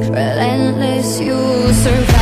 relentless you survive